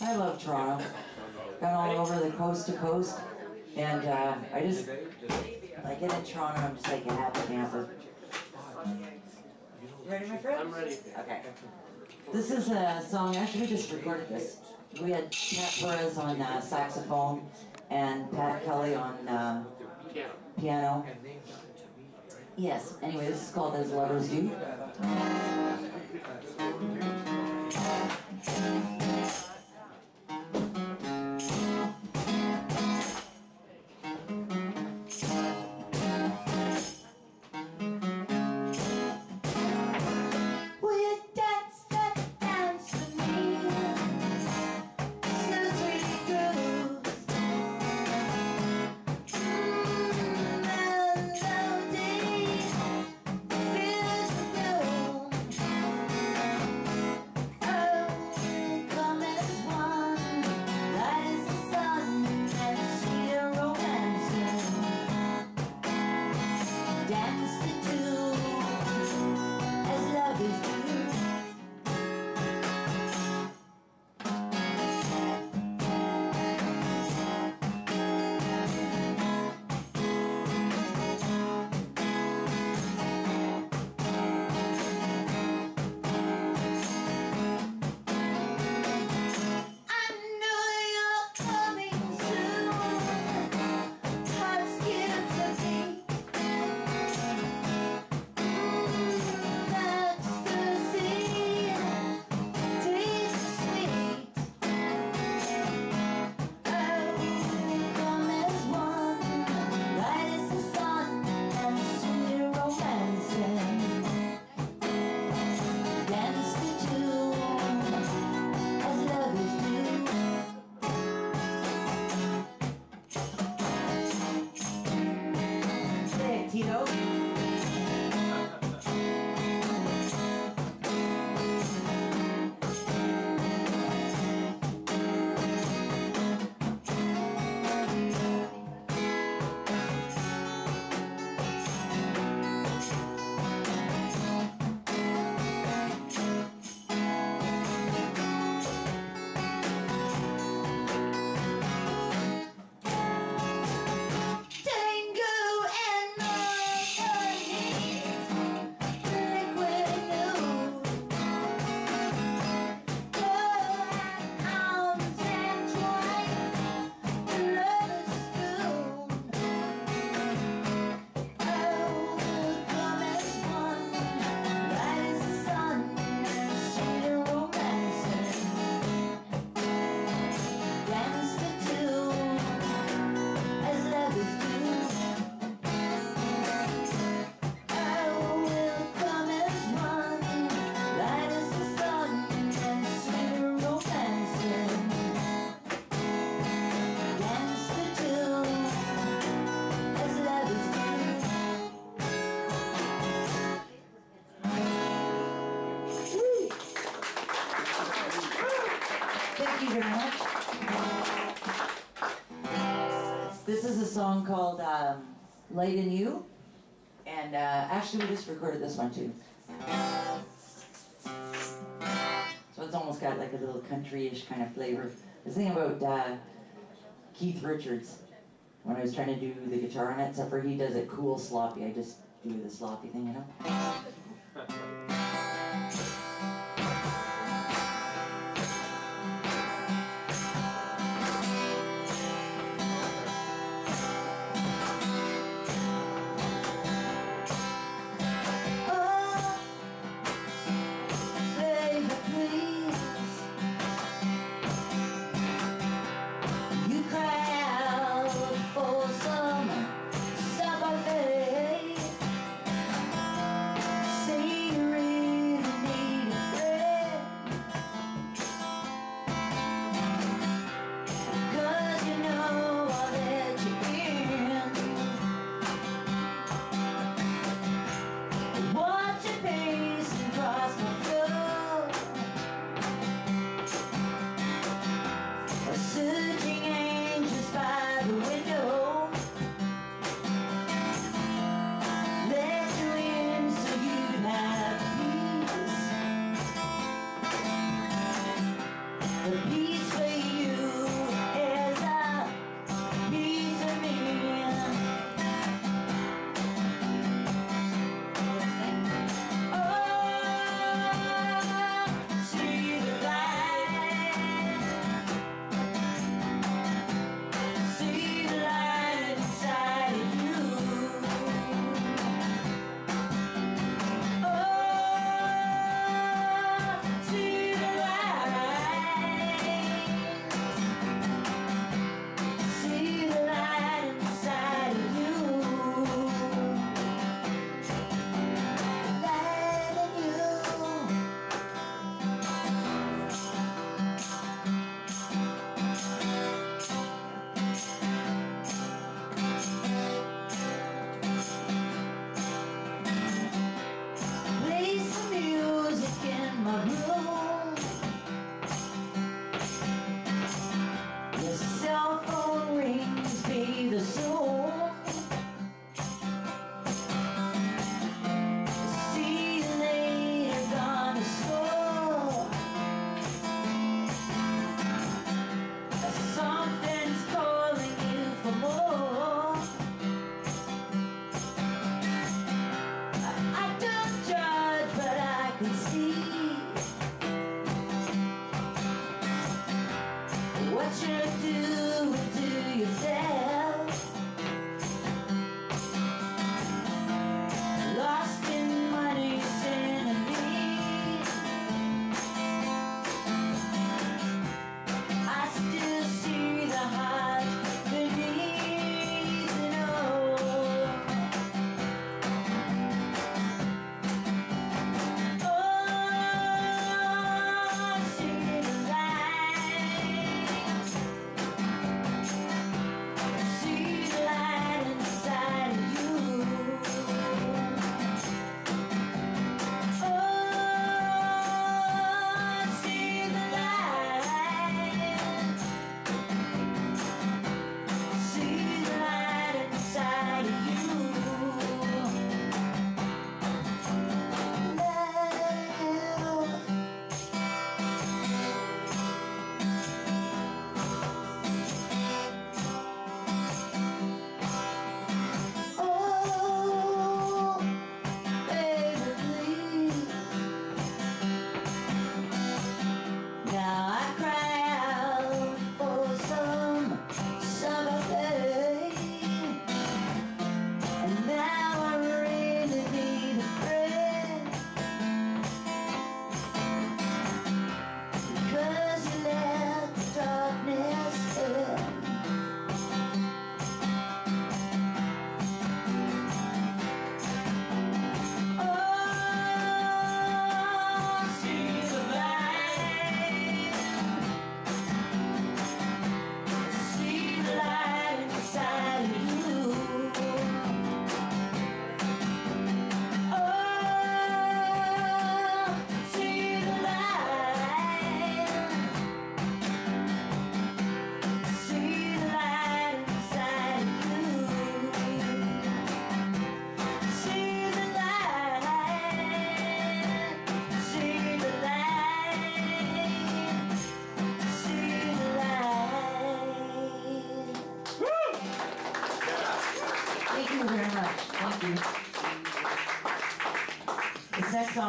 I love Toronto. Got all over the coast to coast, and uh, I just when I get in Toronto, I'm just like a happy camper. You ready, my friend? I'm ready. Okay. This is a song. Actually, we just recorded this. We had Pat Perez on uh, saxophone and Pat Kelly on uh, Piano. piano. Yes. Anyway, this is called "As Lovers Do." Song called um, Light in You. And uh, actually, we just recorded this one too. So it's almost got like a little country-ish kind of flavor. The thing about uh, Keith Richards, when I was trying to do the guitar on it, except for he does it cool sloppy. I just do the sloppy thing, you know?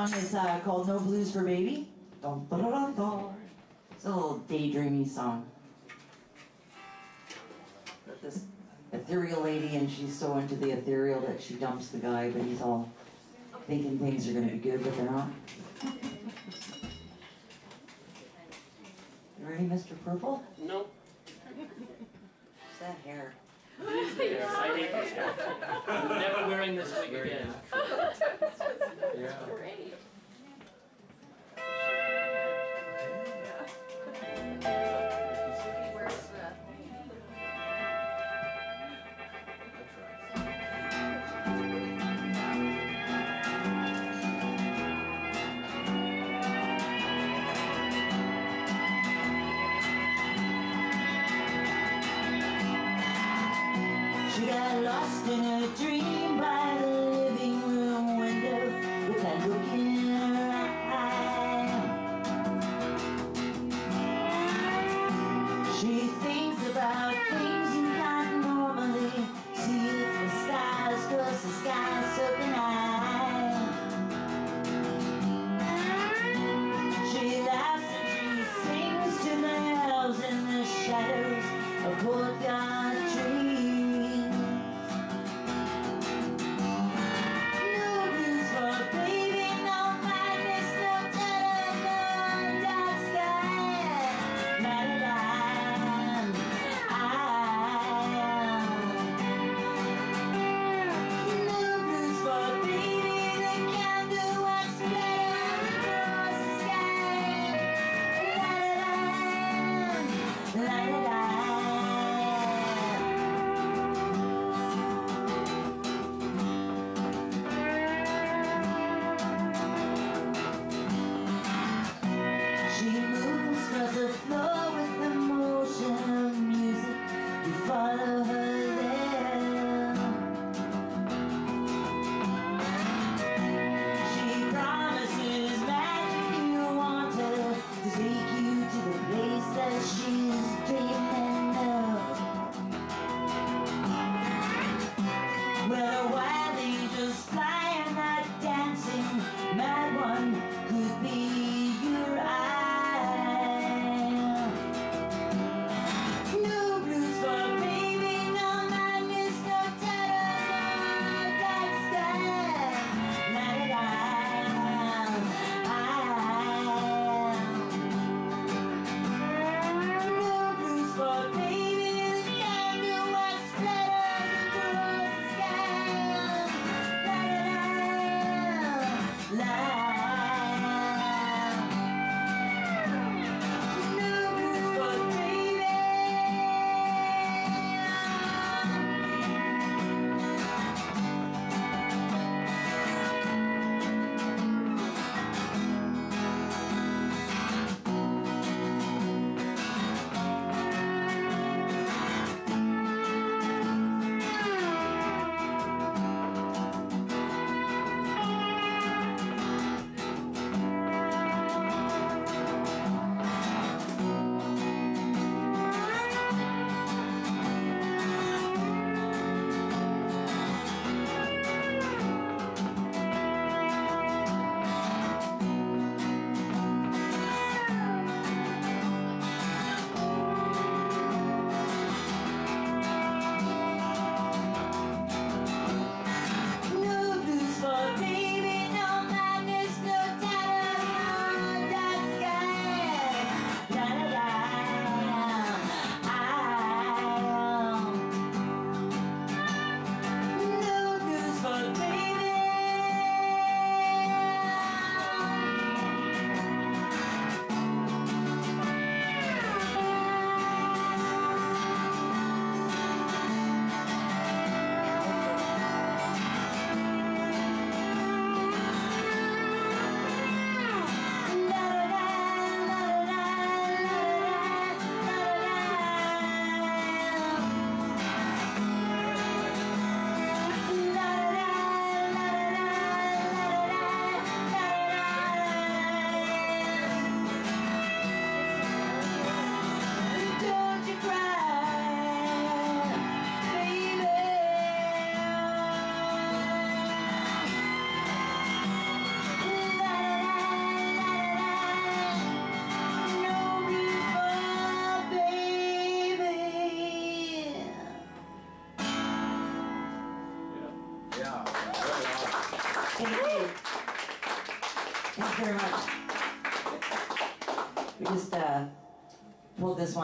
song is uh, called No Blues for Baby. Dun, dun, dun, dun, dun. It's a little daydreamy song. But this ethereal lady and she's so into the ethereal that she dumps the guy, but he's all thinking things are gonna be good, but they're not. You ready, Mr. Purple? Nope. What's that hair? Yes, I hate this guy. I'm never wearing this wig again. Great.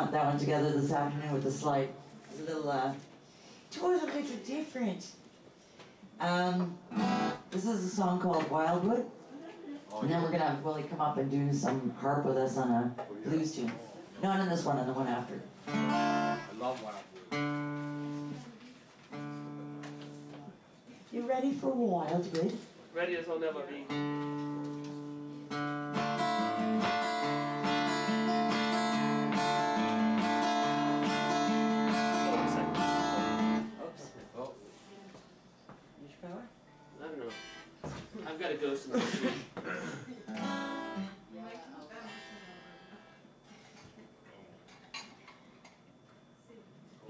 Pulled this one, that one together this afternoon with the slide. It's a little, uh, totally little different. Um, this is a song called Wildwood. And then we're gonna have Willie come up and do some harp with us on a blues tune. Not in this one, on the one after. I love Wildwood. You ready for Wildwood? Ready as I'll never be.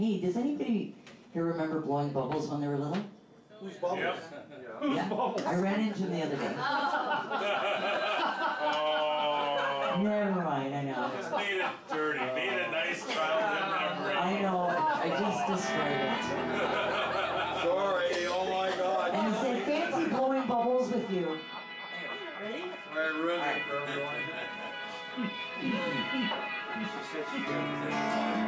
Hey, does anybody here remember blowing bubbles when they were little? who's bubbles? Yep. Yeah. I ran into them the other day. Oh, oh. Never mind, I know. just made it dirty, made a nice childhood memory. I know, I just destroyed it. Sorry, oh my god. And he said, fancy blowing bubbles with you. Ready? I ruined it for everyone.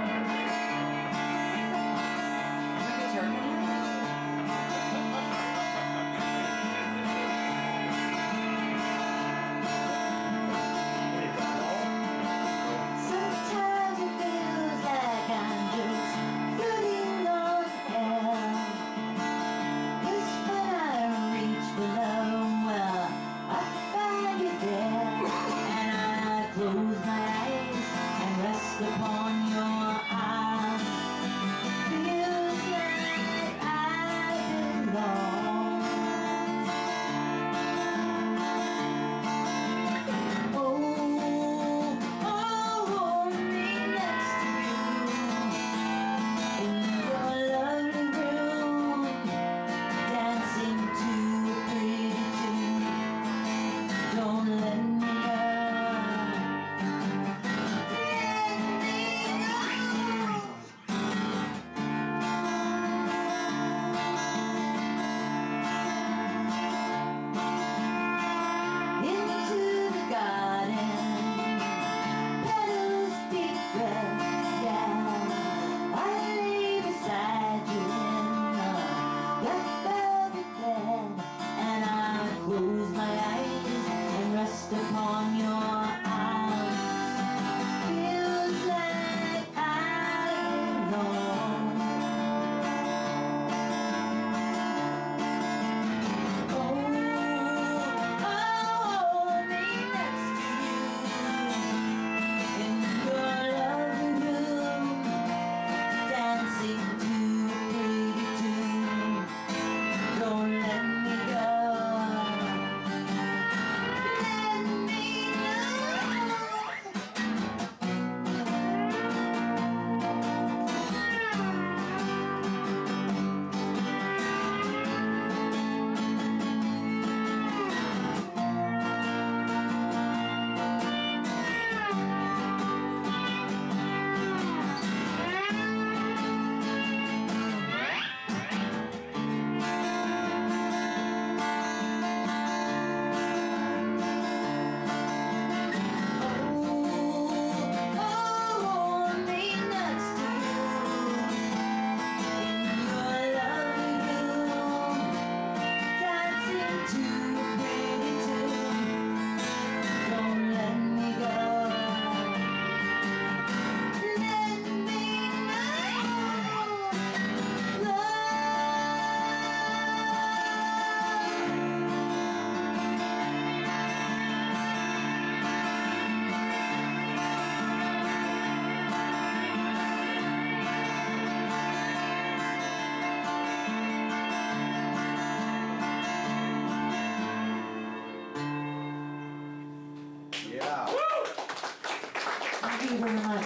Thank you very much.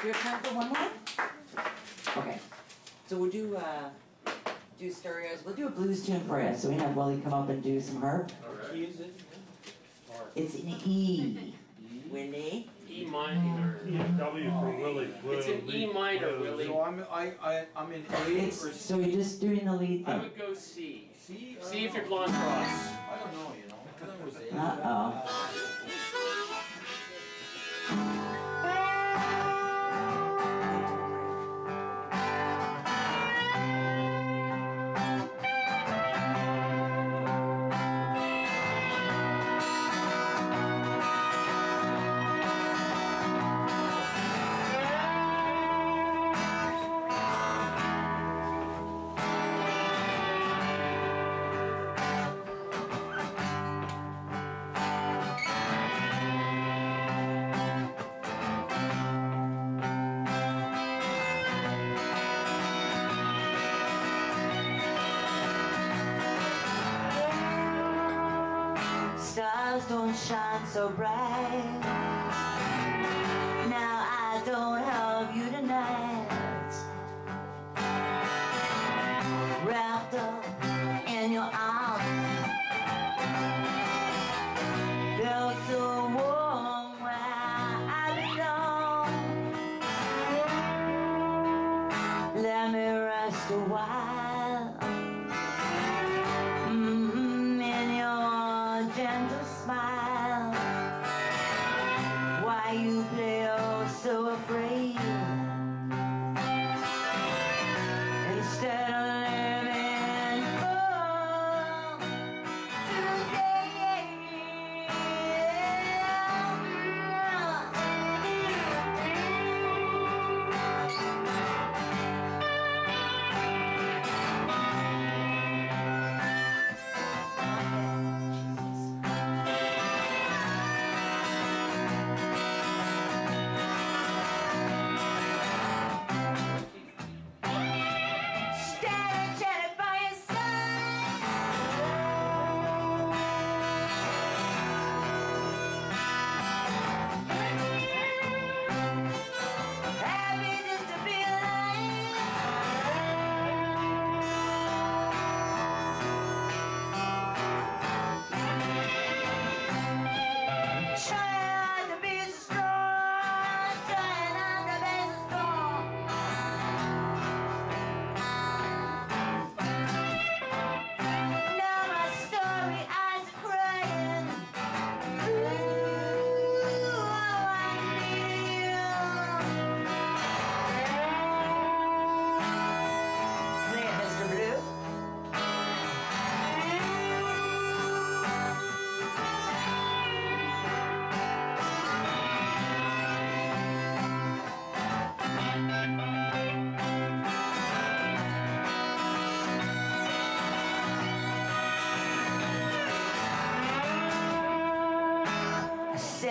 Do you have time for one more? Okay. So we'll do uh, do stereos. We'll do a blues tune for you. So we have Willie come up and do some harp. All right. It's an E. Winnie. E minor. Mm. E W for Willie. It's an E minor, Willie. So I'm I, I I'm in A it's, or C. So you're just doing the lead thing. I would go C. C. C if you're uh, blonde cross. I don't know, you know. Uh oh. don't shine so bright.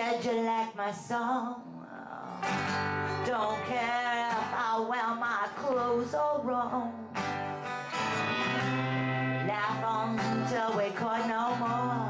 Said you like my song. Don't care if I wear my clothes all wrong. Laugh until we could no more.